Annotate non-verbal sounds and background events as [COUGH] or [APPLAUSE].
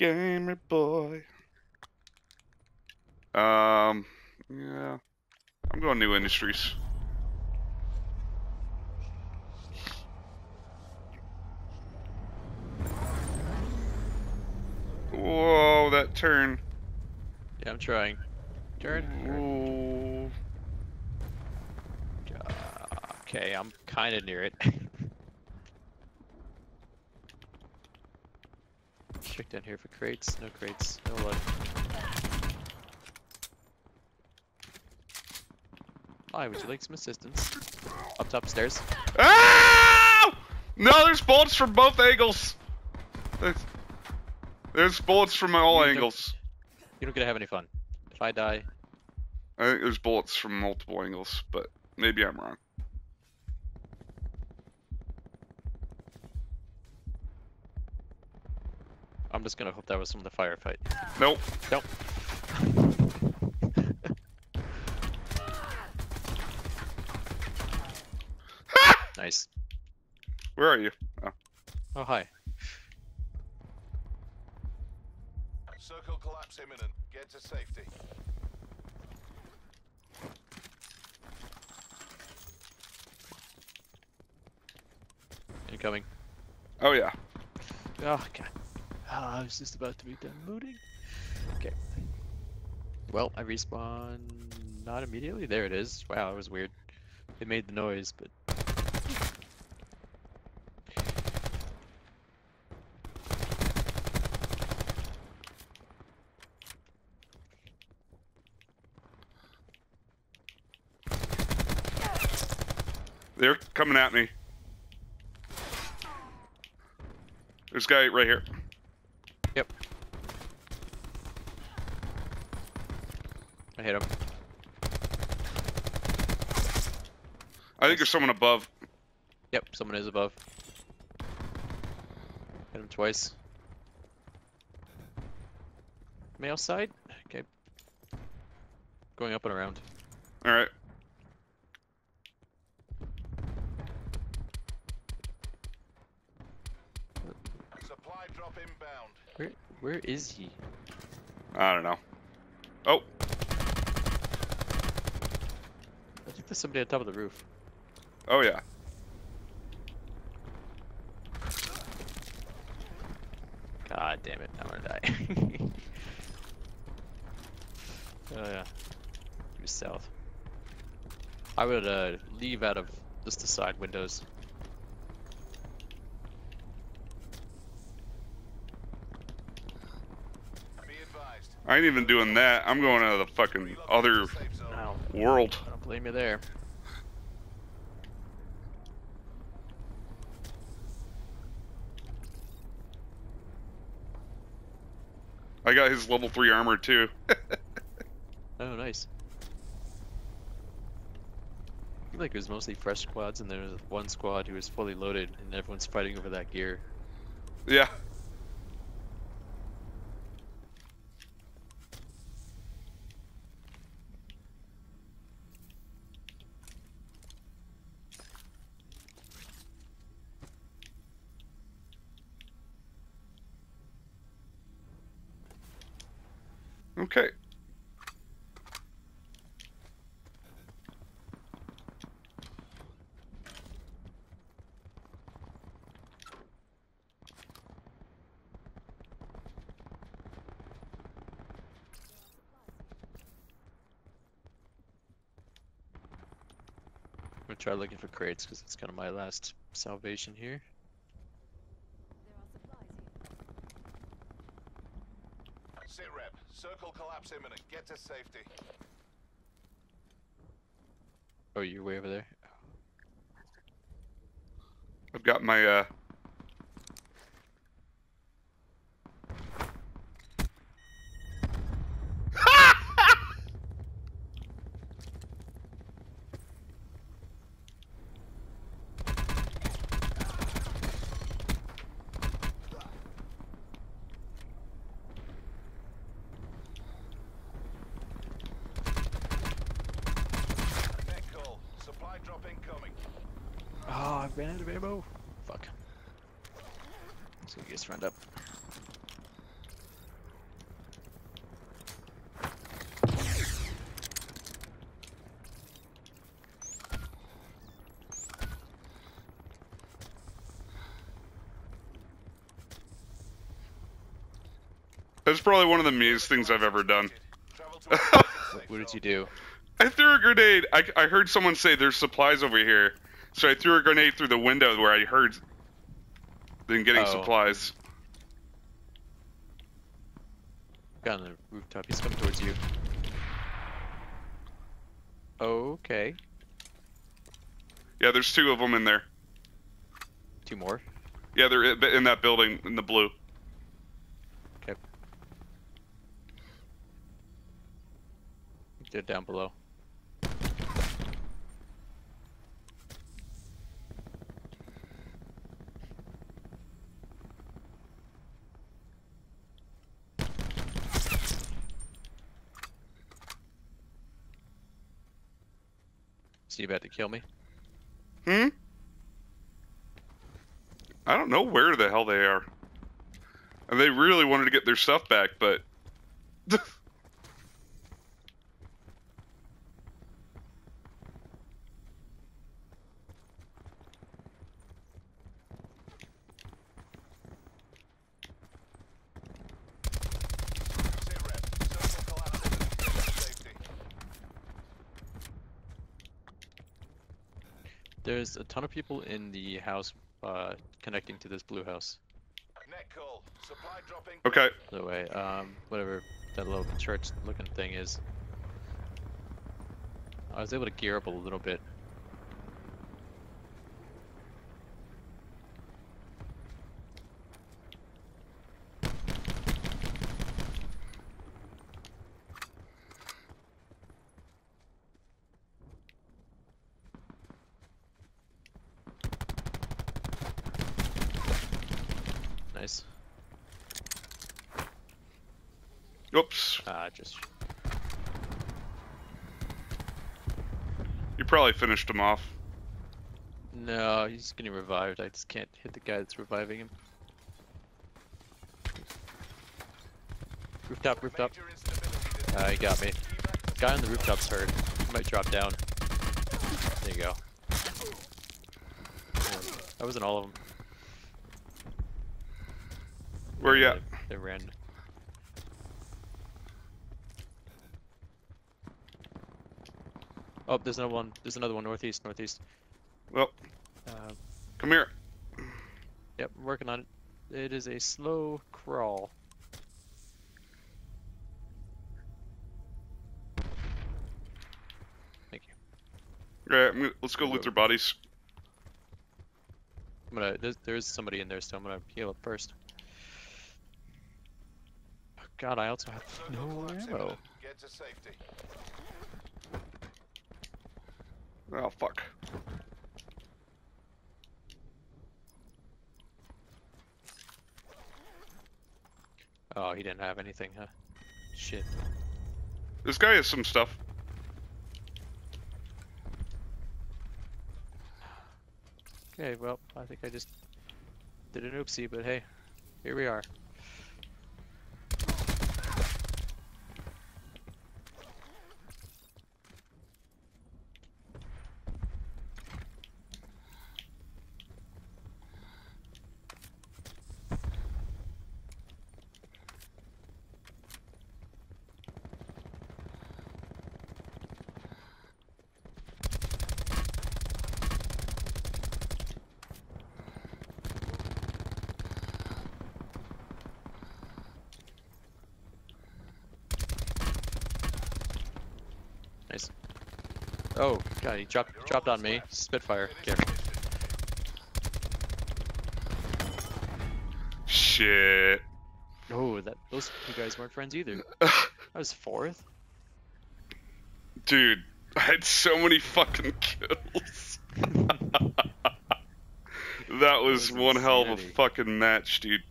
gamer boy. Um, yeah, I'm going new industries. Whoa, that turn. Yeah, I'm trying. Turn. Ooh. Uh, okay, I'm kind of near it. [LAUGHS] Check down here for crates. No crates. No luck. Hi, would you like some assistance? Up top stairs. Ah! No, there's bullets from both angles. There's, there's bullets from all You angles. You don't get to have any fun. If I die, I think there's bullets from multiple angles, but maybe I'm wrong. I'm just gonna hope that was from the firefight. Nope. Nope. [LAUGHS] nice. Where are you? Oh. Oh, hi. Circle collapse imminent. Get to safety. Incoming. Oh yeah. Oh, God. Ah, I was just about to be done looting. Okay. Well, I respawn not immediately. There it is. Wow, that was weird. It made the noise, but They're coming at me. There's a guy right here. I hit him. I think there's someone above. Yep, someone is above. Hit him twice. Male side? Okay. Going up and around. All right. Supply drop inbound. Where where is he? I don't know. Oh, I think there's somebody on top of the roof. oh yeah. God damn it, I'm gonna die. [LAUGHS] oh yeah. He was south. I would uh leave out of just the side windows. I ain't even doing that. I'm going to the fucking other No, world. I don't blame you there. I got his level three armor too. [LAUGHS] Oh, nice. I feel like it was mostly fresh squads, and there was one squad who was fully loaded, and everyone's fighting over that gear. yeah. Okay. I'm gonna try looking for crates because it's kind of my last salvation here. Sit rep. Circle collapse imminent. Get to safety. Oh, you're way over there. I've got my uh Oh, I've been out of ammo. Fuck. Let's go get up. That's probably one of the meanest things I've ever done. [LAUGHS] what did you do? I threw a grenade. I, I heard someone say there's supplies over here, so I threw a grenade through the window where I heard them getting Oh. supplies. Got on the rooftop. He's coming towards you. Okay. Yeah, there's two of them in there. Two more. Yeah, they're in in that building in the blue. Okay. They're down below. Is he about to kill me? Hmm? I don't know where the hell they are. And they really wanted to get their stuff back, but [LAUGHS] [LAUGHS] Sit rep. Circle collapse imminent. Get to safety. There's a ton of people in the house uh, connecting to this blue house. Net call. Supply dropping. okay. By the way, um, whatever that little church-looking thing is. I was able to gear up a little bit. Nice. Oops. Ah, just You probably finished him off. no, he's getting revived. I just can't hit the guy that's reviving him. Rooftop, rooftop. Major instability Uh, he got me. Evac Guy on the rooftop's hurt. He might drop down. There you go. That wasn't all of them. Where you at? They, they ran. Oh, there's another one. There's another one northeast, northeast. Well, Uh, come here. yep, I'm working on it. It is a slow crawl. Thank you. Alright, I'm gonna- let's go loot their bodies. I'm gonna. There's, there's somebody in there, so I'm gonna heal up first. Oh, God, I also have no collapse ammo. Get to safety. Oh, fuck. Oh, he didn't have anything, huh? Shit. This guy has some stuff. Okay, well, I think I just did an oopsie, but hey, here we are. Nice. Oh, God, he dropped dropped on me. Spitfire. Careful. Shit. Oh, that those two guys weren't friends either. [LAUGHS] I was fourth. Dude, I had so many fucking kills. [LAUGHS] [LAUGHS] that was was one hell of a fucking match, dude.